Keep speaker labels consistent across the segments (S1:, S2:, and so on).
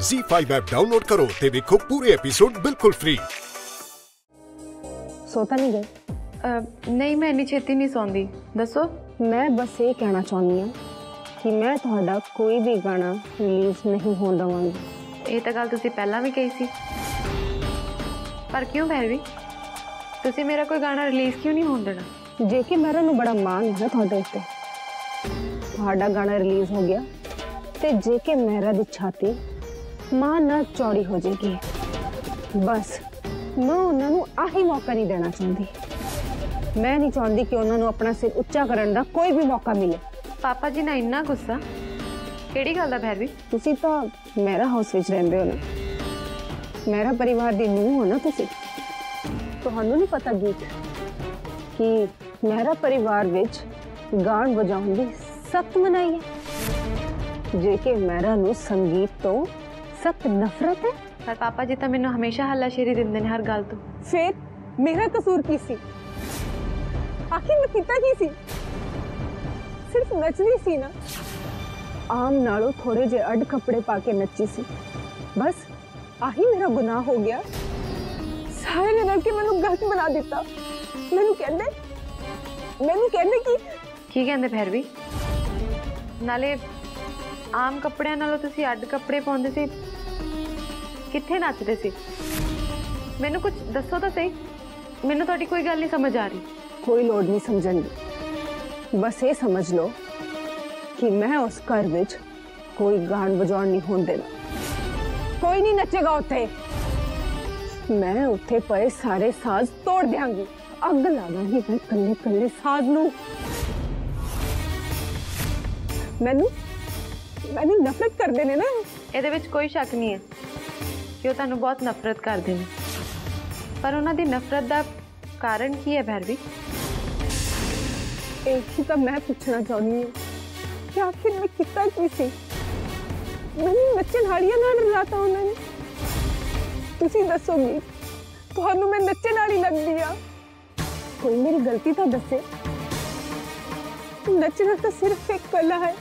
S1: Z5 app download ਕਰੋ ਤੇ ਵੇਖੋ ਪੂਰੇ ਐਪੀਸੋਡ ਬਿਲਕੁਲ ਫ੍ਰੀ
S2: ਸੋ ਤਾਂ ਨਹੀਂ ਗਏ
S3: ਅਹ, ਨਹੀਂ ਮੈਂ ਇੰਨੀ ਛੇਤੀ ਨਹੀਂ ਸੌਂਦੀ ਦੱਸੋ
S2: ਮੈਂ ਬਸ ਇਹ ਕਹਿਣਾ ਚਾਹੁੰਦੀ ਹਾਂ ਕਿ ਮੈਂ ਤੁਹਾਡਾ ਕੋਈ ਵੀ ਗਾਣਾ ਰਿਲੀਜ਼ ਨਹੀਂ ਹੋਣ ਦਵਾਂਗੀ
S3: ਇਹ ਤਾਂ ਗੱਲ ਤੁਸੀਂ ਪਹਿਲਾਂ ਵੀ ਕਹੀ ਸੀ ਪਰ ਕਿਉਂ ਭੈਰਵੀ ਤੁਸੀਂ ਮੇਰਾ ਕੋਈ ਗਾਣਾ ਰਿਲੀਜ਼ ਕਿਉਂ ਨਹੀਂ ਹੋਣ ਦੇਣਾ
S2: ਜੇ ਕਿ ਮੇਰਾ ਨੂੰ ਬੜਾ ਮਾਣ ਹੈ ਤੁਹਾਡੇ ਉੱਤੇ ਤੁਹਾਡਾ ਗਾਣਾ ਰਿਲੀਜ਼ ਹੋ ਗਿਆ ਤੇ ਜੇ ਕਿ ਮੇਰਾ ਦੀ ਛਾਤੀ ਮਾਂ ਨਾਲ ਚੌੜੀ ਹੋ ਜਾਏਗੀ ਬਸ ਮੈਂ ਉਹਨਾਂ ਨੂੰ ਆਹੀ ਮੌਕਾ ਨਹੀਂ ਦੇਣਾ ਚਾਹੁੰਦੀ ਮੈਂ ਨਹੀਂ ਚਾਹੁੰਦੀ ਕਿ ਉਹਨਾਂ ਨੂੰ ਆਪਣਾ ਸਿਰ ਉੱਚਾ ਕਰਨ ਦਾ ਕੋਈ ਵੀ ਮੌਕਾ ਮਿਲੇ
S3: ਪਾਪਾ ਜੀ ਨਾਲ ਇੰਨਾ ਗੁੱਸਾ ਕਿਹੜੀ ਗੱਲ ਦਾ ਭੈਰਵੀ
S2: ਤੁਸੀਂ ਤਾਂ ਮੇਰਾ ਹਾਊਸ ਵਿੱਚ ਰਹਿੰਦੇ ਹੋ ਨਾ ਮੇਰਾ ਪਰਿਵਾਰ ਦੀ ਨੂੰਹ ਹੋ ਨਾ ਤੁਸੀਂ ਤੁਹਾਨੂੰ ਨਹੀਂ ਪਤਾ ਗੀਤ ਕਿ ਮੇਰਾ ਪਰਿਵਾਰ ਵਿੱਚ ਗਾਣ ਵਜਾਉਣ ਦੀ ਸਖਤ ਮਨਾਈ ਹੈ ਜੇ ਕਿ ਮੇਰਾ ਨੂੰ ਸੰਗੀਤ ਤੋਂ ਸਖਤ ਨਫ਼ਰਤ ਹੈ
S3: ਪਰ ਪਾਪਾ ਜੀ ਤਾਂ ਮੈਨੂੰ ਹਮੇਸ਼ਾ ਹੱਲਾਸ਼ੇਰੀ ਦਿੰਦੇ ਨੇ ਹਰ ਗੱਲ ਤੋਂ
S2: ਫਿਰ ਮੇਰਾ ਕਸੂਰ ਕੀ ਸੀ ਆਖਿਰ ਮੈਂ ਕੀਤਾ ਕੀ ਸੀ ਸਿਰਫ ਨੱਚਦੀ ਸੀ ਨਾ ਆਮ ਨਾਲੋਂ ਥੋੜੇ ਜਿਹੇ ਅੱਡ ਕੱਪੜੇ ਪਾ ਕੇ ਨੱਚੀ ਸੀ ਬਸ ਆਹੀ ਮੇਰਾ ਗੁਨਾਹ ਹੋ ਗਿਆ ਸਾਰੇ ਨੇ ਰਲ ਕੇ ਮੈਨੂੰ ਗਲਤ ਬਣਾ ਦਿੱਤਾ ਮੈਨੂੰ ਕਹਿੰਦੇ ਮੈਨੂੰ ਕਹਿੰਦੇ ਕਿ
S3: ਕੀ ਕਹਿੰਦੇ ਭੈਰਵੀ ਨਾਲੇ ਆਮ ਕੱਪੜਿਆਂ ਨਾਲੋਂ ਤੁਸੀਂ ਅੱਡ ਕੱਪੜੇ ਪਾਉਂਦੇ ਸੀ ਕਿੱਥੇ ਨੱਚਦੇ ਸੀ ਮੈਨੂੰ ਕੁਝ ਦੱਸੋ ਤਾਂ ਸਹੀ ਮੈਨੂੰ ਤੁਹਾਡੀ ਕੋਈ ਗੱਲ ਨਹੀਂ ਸਮਝ ਆ ਰਹੀ
S2: ਕੋਈ ਲੋੜ ਨਹੀਂ ਸਮਝਣ ਦੀ ਬਸ ਇਹ ਸਮਝ ਲਓ ਕਿ ਮੈਂ ਉਸ ਘਰ ਵਿੱਚ ਕੋਈ ਗਾਣ ਵਜਾਉਣ ਨਹੀਂ ਹੋਣ ਦੇਣਾ ਕੋਈ ਨਹੀਂ ਨੱਚੇਗਾ ਉੱਥੇ ਮੈਂ ਉੱਥੇ ਪਏ ਸਾਰੇ ਸਾਜ਼ ਤੋੜ ਦਿਆਂਗੀ ਅੱਗ ਲਾ ਦਾਂਗੀ ਮੈਂ ਕੱਲੇ ਕੱਲੇ ਸਾਜ਼ ਨੂੰ ਮੈਨੂੰ ਮੈਨੂੰ ਨਫ਼ਰਤ ਕਰਦੇ ਨੇ ਨਾ
S3: ਇਹਦੇ ਵਿੱਚ ਕੋਈ ਸ਼ੱਕ ਨਹੀਂ ਹੈ ਕਿ ਉਹ ਤੁਹਾਨੂੰ ਬਹੁਤ ਨਫ਼ਰਤ ਕਰਦੇ ਨੇ ਪਰ ਉਹਨਾਂ ਦੀ ਨਫ਼ਰਤ ਦਾ ਕਾਰਨ ਕੀ ਹੈ ਭੈਰਵੀ
S2: ਇਹ ਤਾਂ ਮੈਂ ਪੁੱਛਣਾ ਚਾਹੁੰਦੀ ਹਾਂ ਕਿ ਆਖਿਰ ਮੈਂ ਕੀਤਾ ਕੀ ਸੀ ਮੈਨੂੰ ਨੱਚਣ ਵਾਲੀਆਂ ਨਾਲ ਰਲਾਤਾ ਉਹਨਾਂ ਨੇ ਤੁਸੀਂ ਦੱਸੋਗੇ ਤੁਹਾਨੂੰ ਮੈਂ ਨੱਚਣ ਵਾਲੀ ਲੱਗਦੀ ਆ ਕੋਈ ਮੇਰੀ ਗਲਤੀ ਤਾਂ ਦੱਸੇ ਨੱਚਣਾ ਤਾਂ ਸਿਰਫ ਇੱਕ ਕਲਾ ਹੈ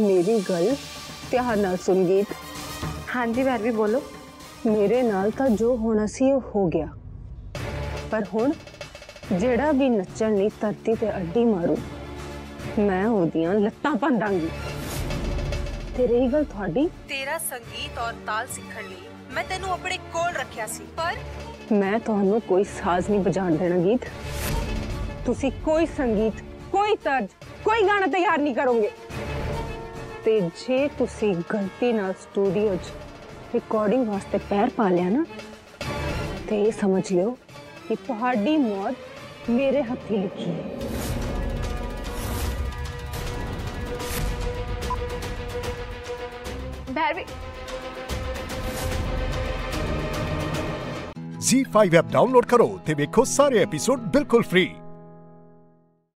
S2: ਮੇਰੀ ਗੱਲ ਧਿਆਨ ਨਾਲ ਸੁਣ ਗੀਤ
S3: ਹਾਂਜੀ ਭੈਰਵੀ ਬੋਲੋ
S2: ਮੇਰੇ ਨਾਲ ਤਾਂ ਜੋ ਹੋਣਾ ਸੀ ਉਹ ਹੋ ਗਿਆ ਪਰ ਹੁਣ ਜਿਹੜਾ ਵੀ ਨੱਚਣ ਲਈ ਧਰਤੀ ਤੇ ਅੱਡੀ ਮਾਰੂ ਮੈਂ ਉਹਦੀਆਂ ਲੱਤਾਂ ਭੰਦਾਂਗੀ ਤੇ ਰਹੀ ਗੱਲ ਤੁਹਾਡੀ
S4: ਤੇਰਾ ਸੰਗੀਤ ਔਰ ਤਾਲ ਸਿੱਖਣ ਲਈ ਮੈਂ ਤੈਨੂੰ ਆਪਣੇ ਕੋਲ ਰੱਖਿਆ ਸੀ ਪਰ
S2: ਮੈਂ ਤੁਹਾਨੂੰ ਕੋਈ ਸਾਜ਼ ਨਹੀਂ ਵਜਾਣ ਦੇਣਾ ਗੀਤ ਤੁਸੀਂ ਕੋਈ ਸੰਗੀਤ ਕੋਈ ਤਰਜ ਕੋਈ ਗਾਣਾ ਤਿਆਰ ਨਹੀਂ ਕਰੋਗੇ ਤੇ ਜੇ ਤੁਸੀਂ ਗਲਤੀ ਨਾਲ ਸਟੂਡੀਓ 'ਚ ਰਿਕਾਰਡਿੰਗ ਵਾਸਤੇ ਪੈਰ ਪਾ ਲਿਆ ਨਾ ਤੇ ਇਹ ਸਮਝ ਲਿਓ ਕਿ ਤੁਹਾਡੀ ਮੌਤ ਮੇਰੇ ਹੱਥੀ ਲਿਖੀ ਹੈ
S3: ਭੈਰਵੀ
S1: Z5 ਐਪ ਡਾਊਨਲੋਡ ਕਰੋ ਤੇ ਵੇਖੋ ਸਾਰੇ ਐਪੀਸੋਡ ਬਿਲਕੁਲ ਫ੍ਰੀ